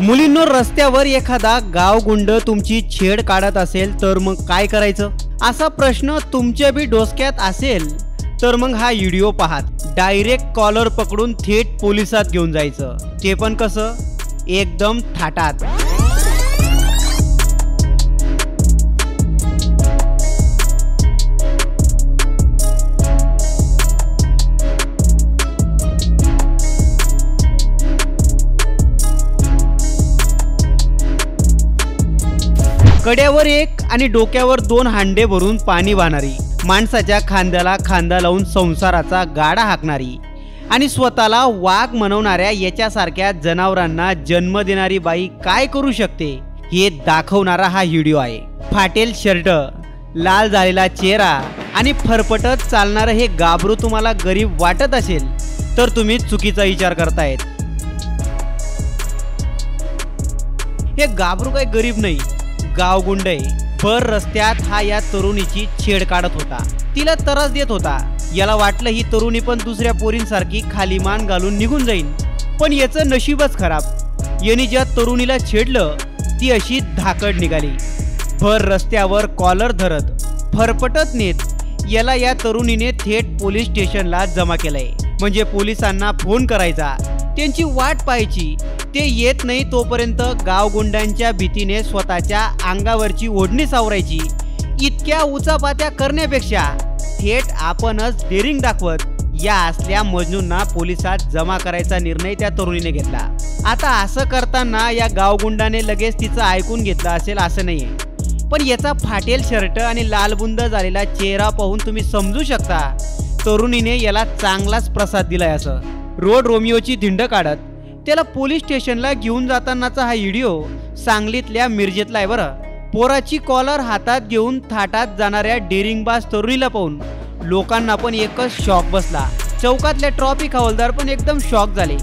मुलींनो रस्त्यावर एखादा गावगुंड तुमची छेड काढत असेल तर मग काय करायचं? असा प्रश्न तुमच्या बी डोसक्यात असेल तर मग हा व्हिडिओ पाहात डायरेक्ट कॉलर पकडून थेट पोलिसात घेऊन जायचं. ते पण कसं? एकदम थाटात. कड्यावर एक आणि डोक्यावर दोन हांडे भरून पाणी वाहणारी माणसाच्या खांद्याला खांदा लावून संसाराचा गाडा हाकणारी आणि स्वतःला वाघ म्हणवणाऱ्या याच्यासारख्या जनावरांना जन्म देणारी बाई काय करू शकते हे दाखवणारा हा व्हिडिओ आहे. फाटेल शर्ट लाल झालेला चेहरा आणि फरफटत चालणारं हे गाबरू तुम्हाला गरीब वाटत असेल तर तुम्ही चुकीचा विचार करतायत. हे गाबरू काही गरीब नाही गावगुंड भर रस्त्यात हा या तरुणीची छेड काढत होता. तिला त्रास देत होता. याला वाटलं ही तरुणी पण दुसऱ्या पोरींसारखी खाली मान घालून निघून जाईल पण याचं नशीबच खराब. यांनी ज्या तरुणीला छेडलं ती अशी धाकड निघाली. भर रस्त्यावर कॉलर धरत फरफटत नेत याला या तरुणीने थेट पोलीस स्टेशनला जमा केलंय. म्हणजे पोलिसांना फोन करायचा. त्यांची वाट पाहायची. ते येत नाही तोपर्यंत गावगुंडांच्या भीतीने स्वतःच्या अंगावरची ओढणी सावरायची. इतक्या उचापात्या करण्यापेक्षा थेट आपणच डेरिंग दाखवत या असल्या मजनूंना पोलिसात जमा करायचा निर्णय त्या तरुणीने घेतला. आता असं करताना या गावगुंडाने लगेच तिचं ऐकून घेतलं असेल असं नाहीये. पण याचा फाटेल शर्ट आणि लालबुंद झालेला चेहरा पाहून तुम्ही समजू शकता. तरुणीने याला चांगलाच प्रसाद दिलाय असं. रोड रोमिओची धिंड काढत त्याला पोलीस स्टेशनला घेऊन जातानाचा हा व्हिडिओ सांगलीतल्या मिरजेतला आहे बरं. पोराची कॉलर हातात घेऊन थाटात जाणाऱ्या डेरिंगबाज तरुणीला पाहून लोकांना पण एकच शॉक बसला. चौकातल्या ट्रॉफिक हवालदार पण एकदम शॉक झाले.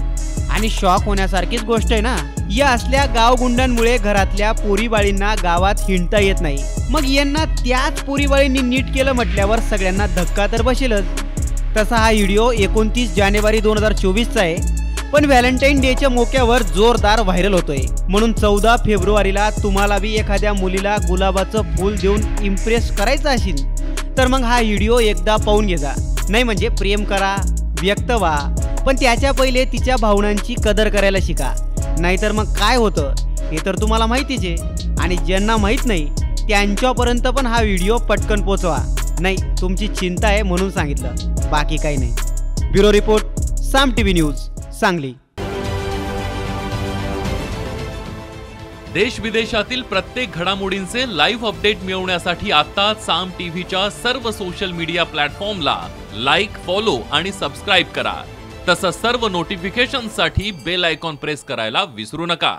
आणि शॉक होण्यासारखीच गोष्ट आहे ना? या असल्या गावगुंडांमुळे घरातल्या पोरीबाळींना गावात हिंडता येत नाही. मग यांना त्याच पोरीबाळींनी नीट केलं म्हटल्यावर सगळ्यांना धक्का तर बसेलच. तसा हा व्हिडिओ एकोणतीस जानेवारी दोन हजार चोवीसचा आहे. पण व्हॅलेंटाईन डेच्या मोक्यावर जोरदार व्हायरल होतोय. म्हणून चौदा फेब्रुवारीला तुम्हाला बी एखाद्या मुलीला गुलाबाचं फूल देऊन इम्प्रेस करायचं असेल तर मग हा व्हिडिओ एकदा पाहून घेजा. नाही म्हणजे प्रेम करा व्यक्त व्हा. पण त्याच्या पहिले तिच्या भावनांची कदर करायला शिका. नाहीतर मग काय होतं हे तर तुम्हाला माहितीच आहे. आणि ज्यांना माहीत नाही त्यांच्यापर्यंत पण हा व्हिडिओ पटकन पोचवा. नाही तुमची चिंता आहे म्हणून सांगितलं. बाकी काही नाही. Bureau report Saam T V news Sangli. देश विदेशातील प्रत्येक घडामोडींचे लाईव्ह अपडेट मिळवण्यासाठी आता साम टीव्हीच्या सर्व सोशल मीडिया प्लॅटफॉर्मला लाईक फॉलो आणि सबस्क्राईब करा. तसंच सर्व नोटिफिकेशनसाठी बेल आयकॉन प्रेस करायला विसरू नका.